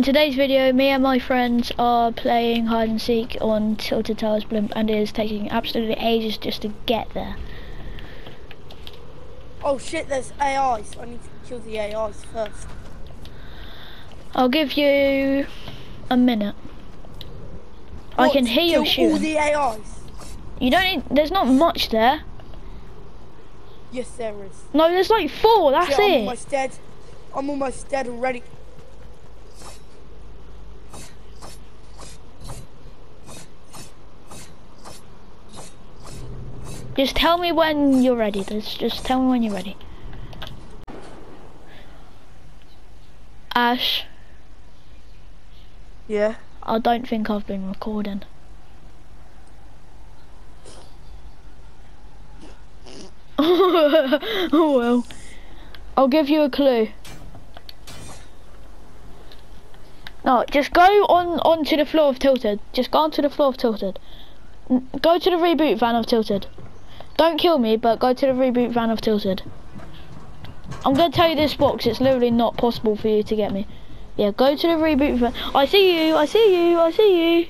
in today's video, me and my friends are playing hide and seek on Tilted Towers Blimp, and it is taking absolutely ages just to get there. Oh shit, there's AIs. I need to kill the AIs first. I'll give you a minute. I can hear you kill all the AIs. You don't need. There's not much there. Yes, there is. No, there's like four. That's Shit, I'm it. almost dead. I'm almost dead already. Just tell me when you're ready. Just, just tell me when you're ready. Ash, Yeah. I don't think I've been recording. oh well. I'll give you a clue. No, just go on onto the floor of Tilted. Just go onto the floor of Tilted. N- Go to the reboot van of Tilted. Don't kill me, but go to the reboot van of Tilted. I'm gonna tell you this box. It's literally not possible for you to get me. Yeah, go to the reboot van. I see you. I see you. I see you.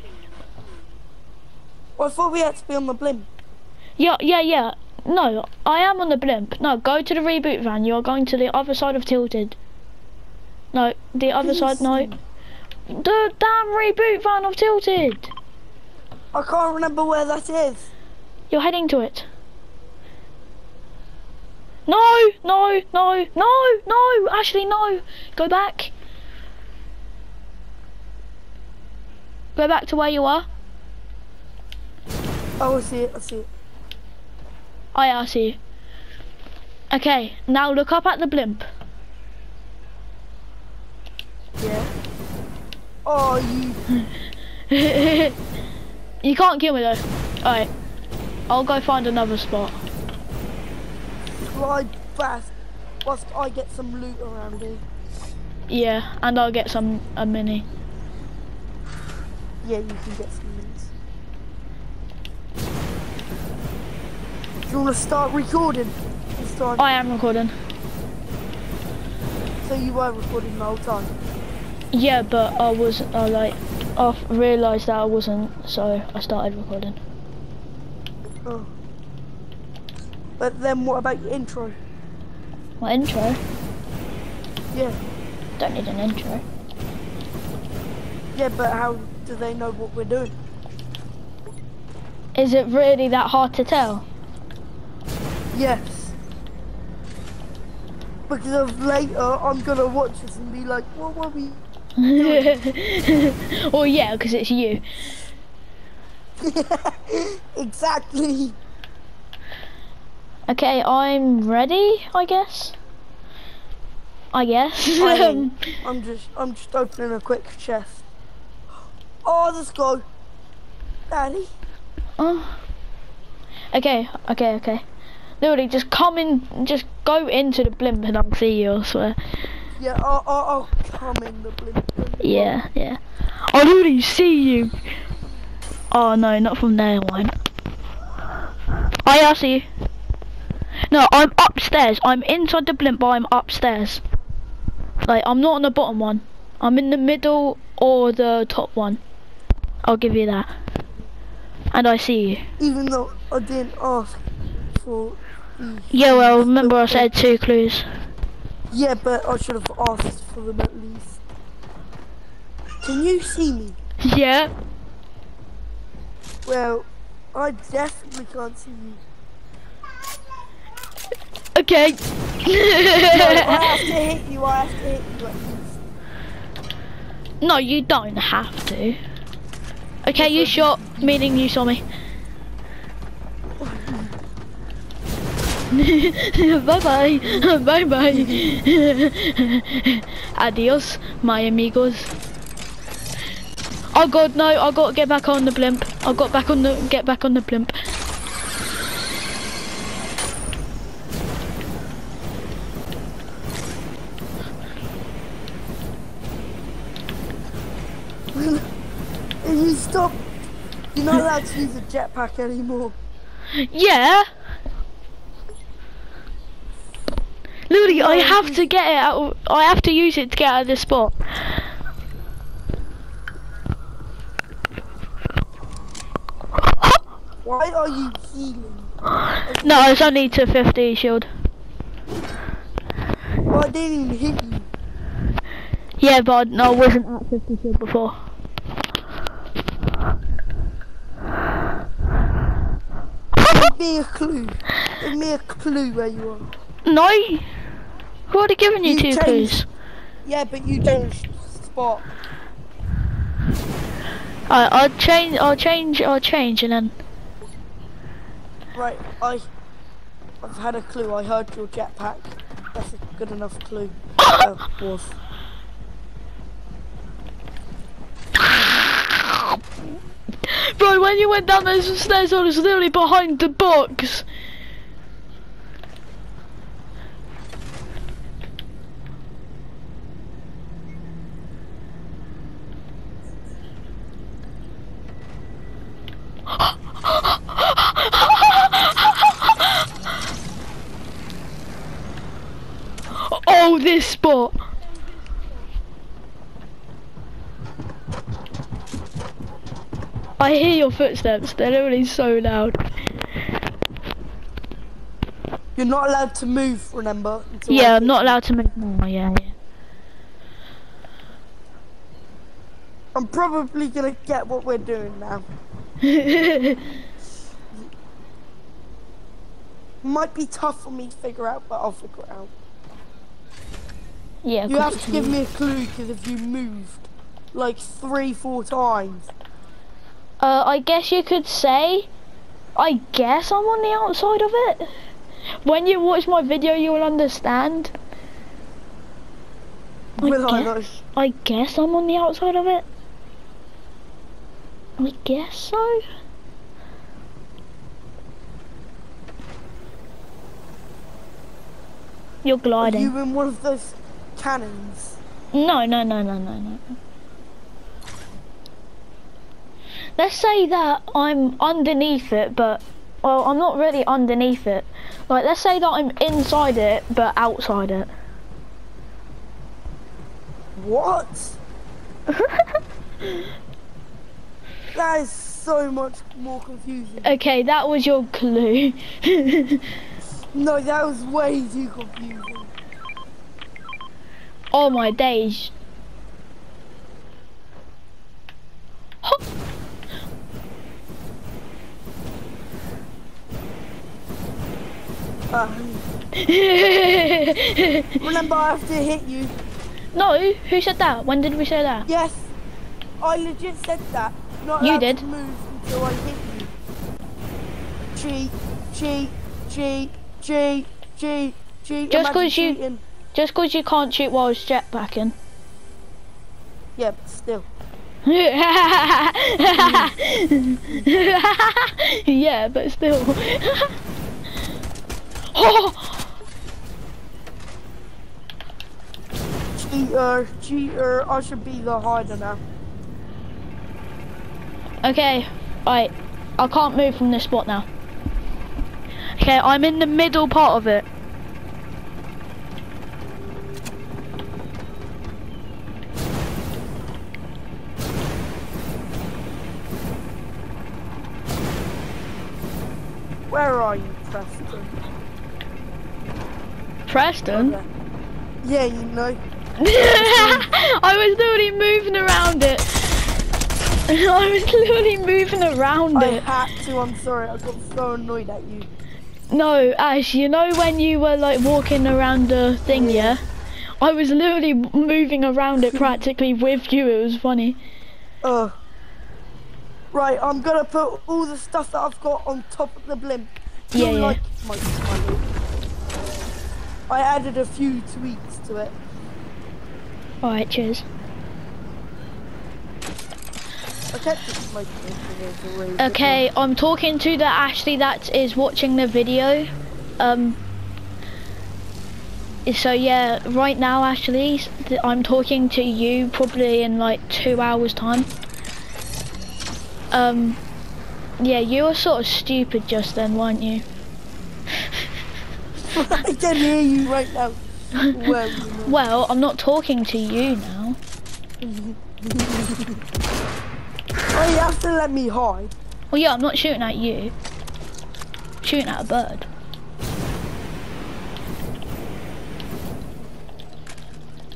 Well, I thought we had to be on the blimp. Yeah, yeah, yeah. No, I am on the blimp. No, go to the reboot van. You are going to the other side of Tilted. No, the other side. No, the damn reboot van of Tilted. I can't remember where that is. You're heading to it. No, no, no, no, no. Actually, no. Go back. Go back to where you are. Oh, I see it. I see it. Oh, I I see you. Okay, now look up at the blimp. Yeah. Oh, you. you can't kill me though. Alright. I'll go find another spot. Slide fast. Whilst I get some loot around here. Yeah, and I'll get some a mini. Yeah, you can get some minutes. Do you want to start recording time? I am recording. So you were recording the whole time? Yeah, but I was uh, like I realised that I wasn't, so I started recording. Oh. But then what about your intro? My intro? Yeah. Don't need an intro. Yeah, but how do they know what we're doing? Is it really that hard to tell? Yes. Because of later, I'm gonna watch this and be like, what were we? well, yeah, because it's you. exactly. Okay, I'm ready, I guess. I guess. I mean, I'm just, I'm just opening a quick chest. Oh, let's go. Daddy. oh. Okay, okay, okay. Literally, just come in, just go into the blimp and I'll see you, I swear. Yeah, I'll, I'll, I'll come in the blimp. Yeah, yeah. I already see you. Oh no, not from there, I won't. Oh yeah, I see you. No, I'm upstairs. I'm inside the blimp, but I'm upstairs. Like, I'm not on the bottom one. I'm in the middle or the top one. I'll give you that. And I see you. Even though I didn't ask for. Yeah, well, remember I said two clues. Yeah, but I should have asked for them at least. Can you see me? Yeah. Well, I definitely can't see you. Okay. No, I have to hit you. I have to hit you no, you don't have to. Okay, you shot, meaning you saw me. bye bye, bye bye. Adios, my amigos. Oh god, no! I got to get back on the blimp. I got back on the get back on the blimp. Stop! You're not allowed to use a jetpack anymore. Yeah. Lily, I have to get it out. I have to use it to get out of this spot. Why are you healing? No, it's only to 50 shield. Well, I didn't even hit you. Yeah, but no, I wasn't at 50 shield before. Give me a clue. Give me a clue where you are. No! I've already given you, You two changed. clues. Yeah, but you don't spot. Alright, I'll change, I'll change, I'll change and then... Right, I. I've had a clue. I heard your jetpack. That's a good enough clue. uh, was. Bro, when you went down those stairs, I was literally behind the box. Oh, this spot. I hear your footsteps. They're literally so loud. You're not allowed to move. Remember. Yeah, I'm not allowed to move more. Yeah, I'm probably gonna get what we're doing now. Might be tough for me to figure out, but I'll figure it out. yeah. you have to give me a clue because if you moved like three, four times, Uh, I guess you could say. I guess I'm on the outside of it. When you watch my video, you will understand. I will I guess, know? I guess I'm on the outside of it. I guess so. You're Are gliding. you in one of those cannons? No, no, no, no, no, no. Let's say that I'm underneath it, but well, I'm not really underneath it. Like, let's say that I'm inside it, but outside it. What? That is so much more confusing. okay, that was your clue. No, that was way too confusing. oh my days. Remember, I have to hit you. no, who said that? When did we say that? Yes, I legit said that. Not You did. Move until I hit you. Cheat, cheat, cheat, cheat, cheat, cheat. Just Imagine 'cause you-. Just because you can't shoot while it's jetpacking. Yeah, but still. yeah, but still. Oh, Cheater, cheater. I should be the hider now. okay, right. I can't move from this spot now. Okay, I'm in the middle part of it. Preston? Yeah, you know. I was literally moving around it. I was literally moving around I it. had to. I'm sorry. I got so annoyed at you. No, Ash, you know when you were like walking around the thing, yeah? I was literally moving around it practically with you. It was funny. Uh. Right, I'm gonna put all the stuff that I've got on top of the blimp. Yeah, yeah. like my, my. I added a few tweaks to it. Alright, cheers. I kept it smoking it because it's a really good Okay, I'm talking to the Ashley that is watching the video. Um. So yeah, right now, Ashley, I'm talking to you probably in like two hours time. Um. Yeah, you were sort of stupid just then, weren't you? I can hear you right now. Well. Well, I'm not talking to you now. Oh, you have to let me hide. Well, yeah, I'm not shooting at you. shooting at a bird.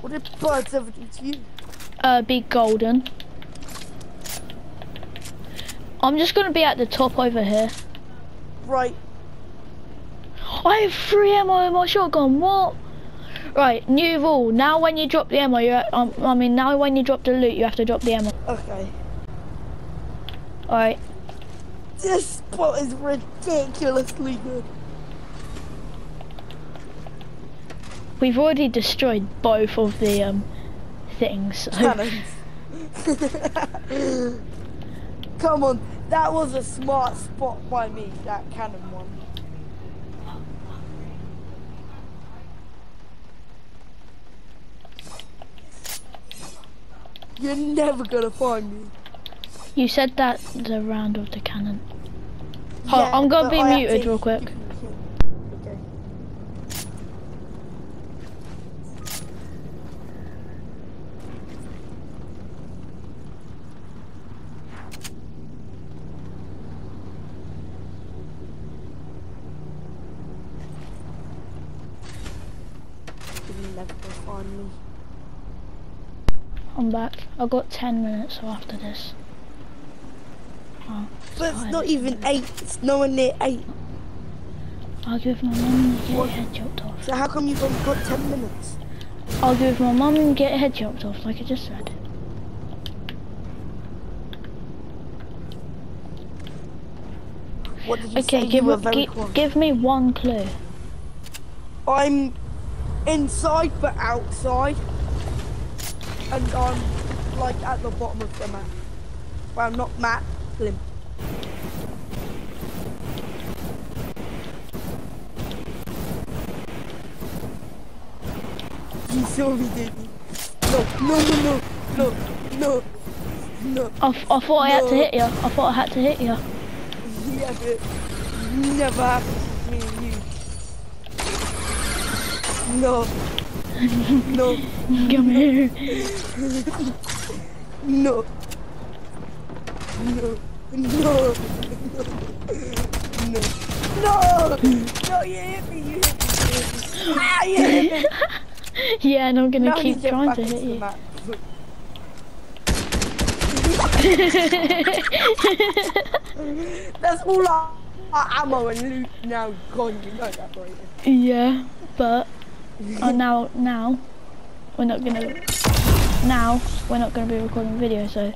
What did birds ever do to you? Uh, big golden. I'm just gonna be at the top over here. Right. I have three ammo in my shotgun. What? Right, new rule. Now when you drop the ammo, you um, I mean now when you drop the loot, you have to drop the ammo. Okay. All right. This spot is ridiculously good. We've already destroyed both of the um things. So. Cannons. Come on, that was a smart spot by me, that cannon one. You're never gonna find me. You said that the round of the cannon. Hold on, Yeah, I'm gonna be I muted real quick. give you a hint. Okay. You're never gonna find me. I'm back. I've got 10 minutes after this. Oh, But it's not even eight. It's nowhere near eight. I'll give my mum and get What? her head chopped off. So how come you've only got ten minutes? I'll give my mum and get her head chopped off, like I just said. What did you say? Okay, give, close. give me one clue. I'm inside but outside. And I'm like at the bottom of the map. Well, not map, blimp. You saw me, didn't you? No, no, no, no, no, no, no. I, I thought I had to hit you. I thought I had to hit you. Yeah, but never happens with me and you. No. No. Come here. No. No. No. No. No. No, you hit me. You hit me. You hit me. Ah, you hit me. yeah, and I'm gonna Now keep trying to hit you. That's all our, our ammo and loot now gone. You know that, right? yeah, but uh, now, now, we're not gonna. Now, we're not gonna be recording video, so